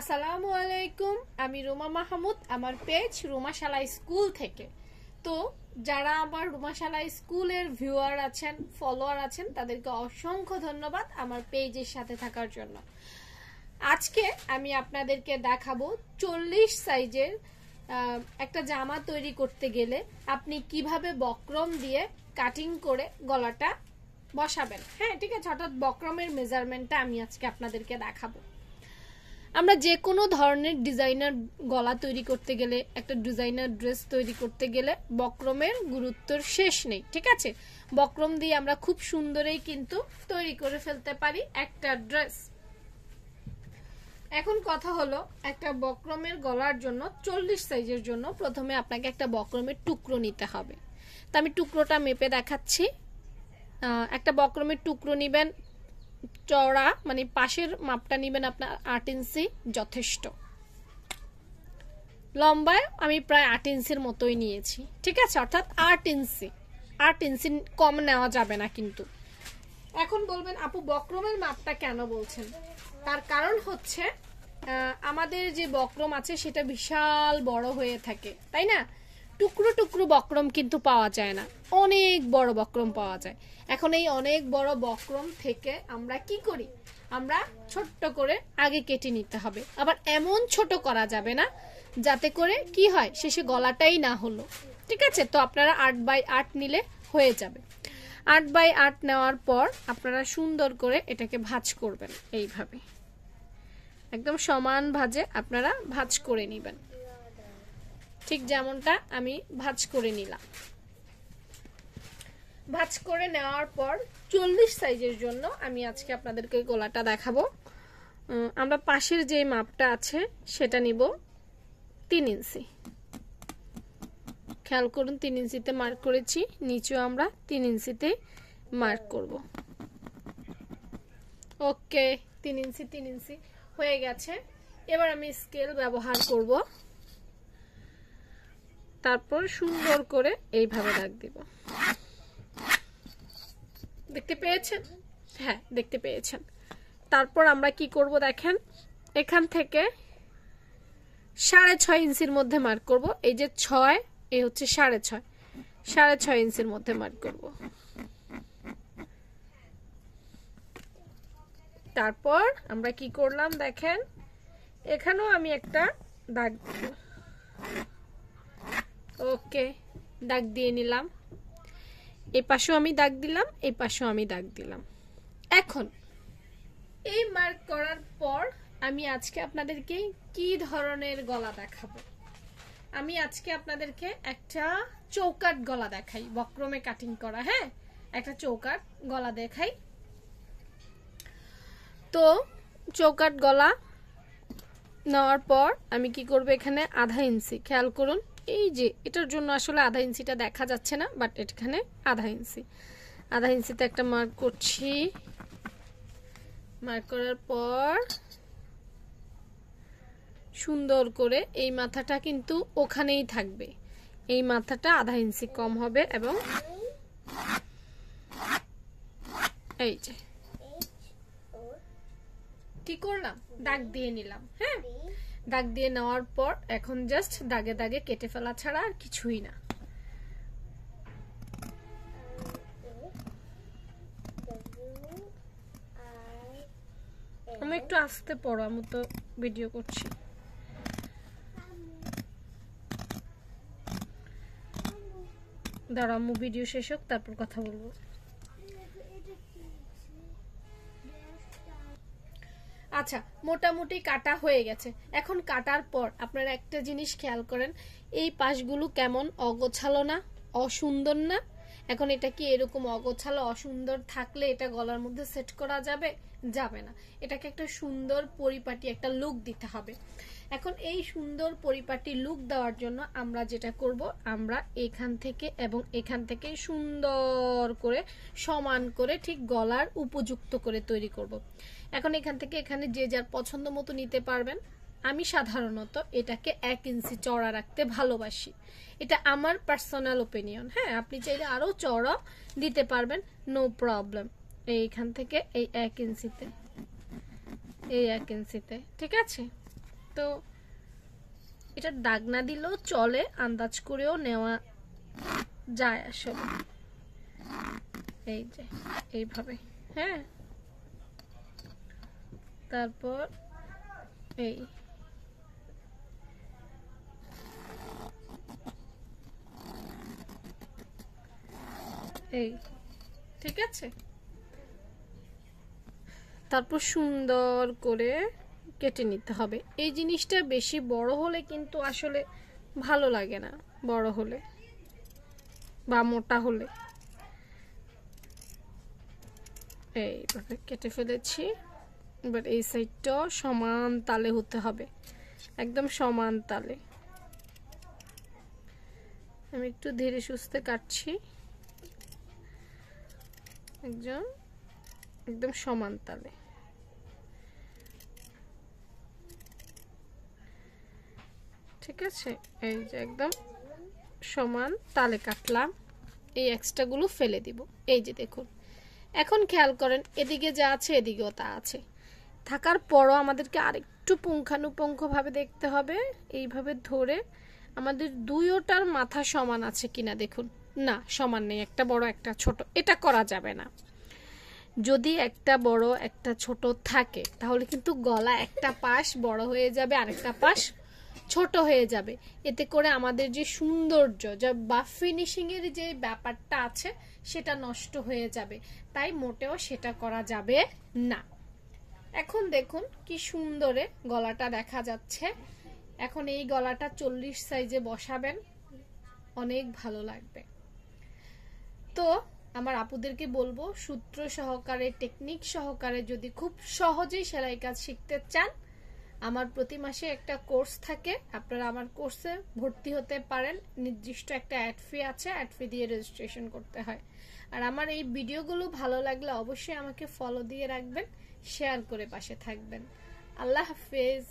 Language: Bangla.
আসসালামু আলাইকুম, আমি রুমা মাহমুদ, আমার পেজ রুমাশালা স্কুল থেকে। তো যারা আমার রুমাশালা স্কুলের ভিউয়ার আছেন ফলোয়ার আছেন, তাদেরকে অসংখ্য ধন্যবাদ আমার পেজের সাথে থাকার জন্য। আজকে আমি আপনাদেরকে দেখাবো চল্লিশ সাইজের একটা জামা তৈরি করতে গেলে আপনি কীভাবে বক্রম দিয়ে কাটিং করে গলাটা বসাবেন। হ্যাঁ ঠিক আছে, হঠাৎ বক্রমের মেজারমেন্টটা আমি আজকে আপনাদেরকে দেখাবো। আমরা যে কোনো ধরনের ডিজাইনার গলা তৈরি করতে গেলে, একটা ডিজাইনার ড্রেস তৈরি করতে গেলে বক্রমের গুরুত্বর শেষ নেই, ঠিক আছে? বক্রম দিয়ে আমরা খুব সুন্দরই কিন্তু তৈরি করে ফেলতে পারি একটা ড্রেস এখন কথা হলো একটা বক্রমের গলার জন্য চল্লিশ সাইজের জন্য প্রথমে আপনাকে একটা বক্রমের টুকরো নিতে হবে। তা আমি টুকরোটা মেপে দেখাচ্ছি। একটা বক্রমের টুকরো নেবেন চওড়া মানে পাশের মাপটা নেবেন আপনার আট ইঞ্চি, যথেষ্ট। লম্বায় আমি প্রায় আট ইঞ্চির মতোই নিয়েছি, ঠিক আছে? অর্থাৎ আট ইঞ্চি। আট ইঞ্চি কম নেওয়া যাবে না কিন্তু। এখন বলবেন, আপু, বক্রমের মাপটা কেন বলছেন? তার কারণ হচ্ছে আমাদের যে বক্রম আছে, সেটা বিশাল বড় হয়ে থাকে, তাই না? টুকরো টুকরো বক্রম কিন্তু পাওয়া যায় না। অনেক বড় বক্রম পাওয়া যায়। এখন এই অনেক বড় বক্রম থেকে আমরা কি করি? আমরা ছোট্ট করে আগে কেটে নিতে হবে। আবার এমন ছোট করা যাবে না, যাতে করে কি হয়, শেষে গলাটাই না হলো। ঠিক আছে? তো আপনারা আট বাই আট নিলে হয়ে যাবে। আট বাই আট নেওয়ার পর আপনারা সুন্দর করে এটাকে ভাঁজ করবেন এইভাবে। একদম সমান ভাজে আপনারা ভাঁজ করে নেবেন। ঠিক যেমনটা আমি ভাজ করে নিলাম। ভাজ করে নেওয়ার পর চল্লিশ সাইজের জন্য আমি আজকে আপনাদেরকে গলাটা দেখাবো। আমরা পাশের যে মাপটা আছে, সেটা নিব তিন ইঞ্চি। খেয়াল করুন, তিন ইঞ্চিতে মার্ক করেছি, নিচেও আমরা তিন ইঞ্চিতে মার্ক করব। ওকে, তিন ইঞ্চি তিন ইঞ্চি হয়ে গেছে। এবার আমি স্কেল ব্যবহার করব। তারপর সুন্দর করে এইভাবে দাগ দিব। দেখতে পেয়েছেন? হ্যাঁ দেখতে পেয়েছেন। তারপর আমরা কি করব দেখেন? এখান থেকে সাড়ে ছয় ইঞ্চির মধ্যে মার্ক করব। এই যে ছয়, এই হচ্ছে সাড়ে ছয়। সাড়ে ছয় ইঞ্চির মধ্যে মার্ক করব। তারপর আমরা কি করলাম দেখেন? এখানেও আমি একটা দাগ ওকে, দাগ দিয়ে নিলাম। এই পাশেও আমি দাগ দিলাম এই পাশেও আমি দাগ দিলাম। এখন, এই মার্ক করার পর আমি আজকে আপনাদেরকে কি ধরনের গলা দেখাবো? আমি আজকে আপনাদেরকে একটা চৌকাট গলা দেখাই, বক্রমে কাটিং করা হ্যাঁ? একটা চৌকাট গলা দেখাই। তো চৌকাট গলা নেওয়ার পর আমি কি করব এখানে? আধা ইঞ্চি খেয়াল করুন। এই যে, এটার জন্য আসলে আধা ইঞ্চিটা দেখা যাচ্ছে না বাট এখানে আধা ইঞ্চি। আধা ইঞ্চিতে একটা মার্ক করছি। মার্ক করার পর সুন্দর করে এই মাথাটা কিন্তু ওখানেই থাকবে। এই মাথাটা আধা ইঞ্চি কম হবে এবং এই যে। কি করলাম? দাগ দিয়ে নিলাম হ্যাঁ? দাগ দিয়ে নেওয়ার পর এখন জাস্ট দাগে দাগে কেটে ফেলা ছাড়া আর কিছুই না। আমি একটু আসতে পড়ো আমি তো ভিডিও করছি। দাঁড়া আমি ভিডিও শেষ হোক, তারপর কথা বলব। আচ্ছা মোটামুটি কাটা হয়ে গেছে। এখন কাটার পর আপনারা একটা জিনিস খেয়াল করেন, এই পাশগুলো কেমন অগোছালো না, অসুন্দর না? এখন এটা কি এরকম অগোছালো, অসুন্দর থাকলে এটা গলার মধ্যে সেট করা যাবে? যাবে না। এটাকে একটা সুন্দর পরিপাটি একটা লুক দিতে হবে। এখন এই সুন্দর পরিপাটি লুক দেওয়ার জন্য আমরা যেটা করব, আমরা এখান থেকে এবং এখান থেকে সুন্দর করে সমান করে ঠিক গলার উপযুক্ত করে তৈরি করব। এখন এখান থেকে এখানে যে যার পছন্দ মতো নিতে পারবেন। আমি সাধারণত এটাকে এক ইঞ্চি চড়া রাখতে ভালোবাসি। এটা আমার পার্সোনাল ওপিনিয়ন হ্যাঁ আপনি চাইলে আরও চড়া দিতে পারবেন নো প্রবলেম এইখান থেকে এই এক ইঞ্চিতে, এই এক ইঞ্চিতে, ঠিক আছে? তো এটা দাগ না দিলেও চলে, আন্দাজ করেও নেওয়া যায় আসলে। এই যে, এইভাবে হ্যাঁ? তারপর এই। এই, ঠিক আছে? তারপর সুন্দর করে কেটে নিতে হবে। এই জিনিসটা বেশি বড় হলে কিন্তু আসলে ভালো লাগে না, বড় হলে বা মোটা হলে। এইভাবে কেটে ফেলেছি। এবার এই সাইডটাও সমান তালে হতে হবে, একদম সমান তালে। আমি একটু ধীরে সুস্থে কাটছি। একজন একদম সমান তালে। ঠিক আছে? এই যে একদম সমান তালে কাটলাম। এই এক্সট্রাগুলো ফেলে দিব। এই যে দেখুন। এখন খেয়াল করেন, এদিকে যা আছে, এদিকেও তা আছে। থাকার পরও আমাদেরকে আরেকটু পুঙ্খানুপুঙ্খভাবে দেখতে হবে। এইভাবে ধরে আমাদের দুইওটার মাথা সমান আছে কিনা দেখুন। না, সমান নেই। একটা বড়, একটা ছোট। এটা করা যাবে না। যদি একটা বড়, একটা ছোট থাকে, তাহলে কিন্তু গলা একটা পাশ বড় হয়ে যাবে, আরেকটা পাশ ছোট হয়ে যাবে। এতে করে আমাদের যে সৌন্দর্য, যা বা ফিনিশিং এর যে ব্যাপারটা আছে, সেটা নষ্ট হয়ে যাবে। তাই মোটেও সেটা করা যাবে না। এখন দেখুন কি সুন্দরে গলাটা দেখা যাচ্ছে। এখন এই গলাটা চল্লিশ সাইজে বসাবেন, অনেক ভালো লাগবে। তো আমার আপুদেরকে বলব, সূত্র সহকারে, টেকনিক সহকারে যদি খুব সহজেই সেলাই কাজ শিখতে চান আমার প্রতি মাসে একটা কোর্স থাকে। আপনারা আমার কোর্সে ভর্তি হতে পারেন। নির্দিষ্ট একটা অ্যাড ফি আছে অ্যাড ফি দিয়ে রেজিস্ট্রেশন করতে হয়। আর আমার এই ভিডিওগুলো ভালো লাগলে অবশ্যই আমাকে ফলো দিয়ে রাখবেন শেয়ার করে পাশে থাকবেন। আল্লাহ হাফেজ।